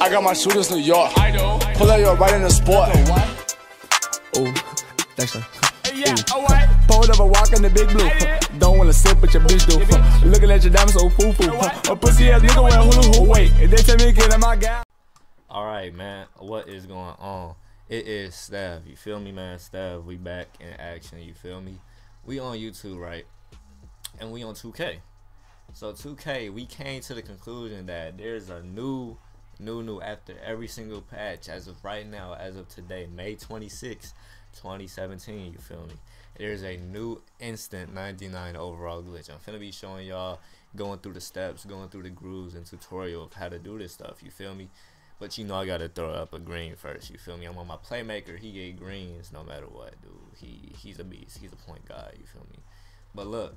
I got my shooters in New York. I know. Pull up your right in the sport. Ooh, thanks, sir. Yeah, alright. Pulled up a walk in the big blue. Don't wanna sip, but your bitch do. Looking at your diamonds so foo foo. A pussy ass nigga wear hula hoop. Wait, if they tell me get in my gal. Alright, man. What is going on? It is Stev. You feel me, man? Stev, we back in action. You feel me? We on YouTube, right? And we on 2K. So 2K, we came to the conclusion that there's a new, new, new after every single patch as of right now, as of today, May 26, 2017. You feel me? There's a new instant 99 overall glitch. I'm finna be showing y'all going through the steps, going through the grooves and tutorial of how to do this stuff. You feel me? But you know I gotta throw up a green first. You feel me? I'm on my playmaker. He get greens no matter what, dude. He he's a beast. He's a point guy. You feel me? But look,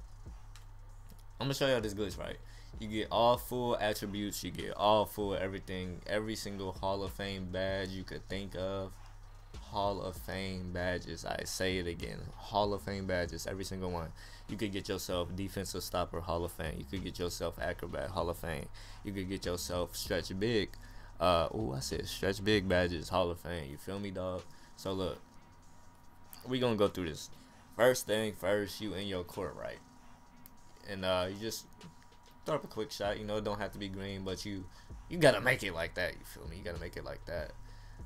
I'm gonna show y'all this glitch right. You get all full attributes. You get all full everything. Every single Hall of Fame badge you could think of. Hall of Fame badges. I say it again. Hall of Fame badges. Every single one. You could get yourself defensive stopper Hall of Fame. You could get yourself acrobat Hall of Fame. You could get yourself stretch big uh, oh, I said stretch big badges, Hall of Fame. You feel me, dog? So look, we gonna go through this. First thing first, you in your court, right? And uh, you just throw up a quick shot. You know, it don't have to be green, but you you gotta make it like that. You feel me? You gotta make it like that.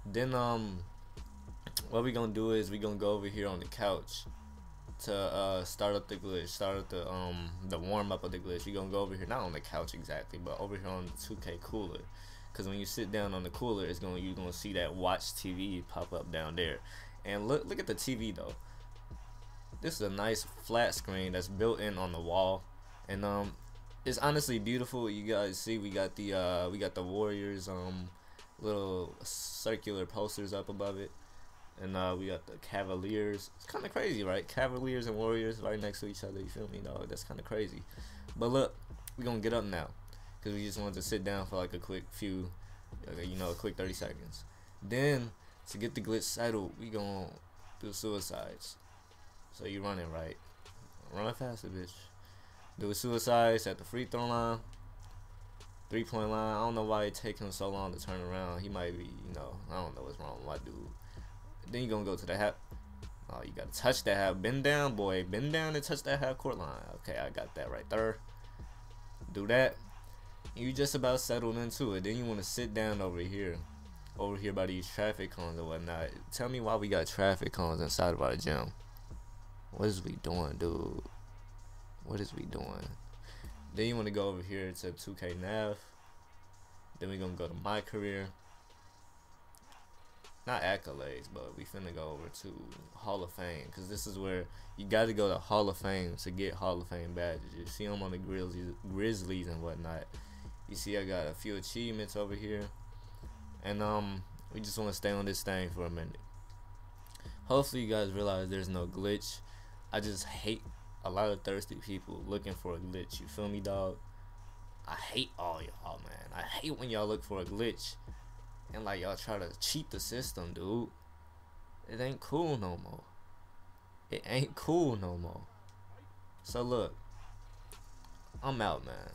Then um, what we gonna do is we gonna go over here on the couch to uh start up the glitch, start up the um the warm up of the glitch. We gonna go over here, not on the couch exactly, but over here on the 2K cooler because when you sit down on the cooler it's gonna you're to see that watch TV pop up down there and look look at the TV though this is a nice flat screen that's built in on the wall and um it's honestly beautiful you guys see we got the uh we got the Warriors um little circular posters up above it and uh, we got the Cavaliers. It's kind of crazy, right? Cavaliers and Warriors right next to each other. You feel me, dog? That's kind of crazy. But look, we're gonna get up now because we just wanted to sit down for like a quick few, you know, a quick 30 seconds. Then to get the glitch settled, we gonna do suicides. So you running right, run faster, bitch. Do suicides at the free throw line, three point line. I don't know why it take him so long to turn around. He might be, you know, I don't know what's wrong with my dude. Then you gonna go to the half. Oh, you gotta touch that half. Bend down, boy. Bend down and touch that half court line. Okay, I got that right there. Do that you just about settled into it. Then you want to sit down over here, over here by these traffic cones or whatnot. Tell me why we got traffic cones inside of our gym. What is we doing, dude? What is we doing? Then you want to go over here to 2K Nav. Then we're gonna go to my career. Not accolades, but we finna go over to Hall of Fame because this is where you got to go to Hall of Fame to get Hall of Fame badges. You see them on the Grizzlies, Grizzlies and whatnot you see I got a few achievements over here and um we just want to stay on this thing for a minute hopefully you guys realize there's no glitch I just hate a lot of thirsty people looking for a glitch you feel me dog I hate all y'all man. I hate when y'all look for a glitch and like y'all try to cheat the system dude. It ain't cool no more. It ain't cool no more. So look I'm out man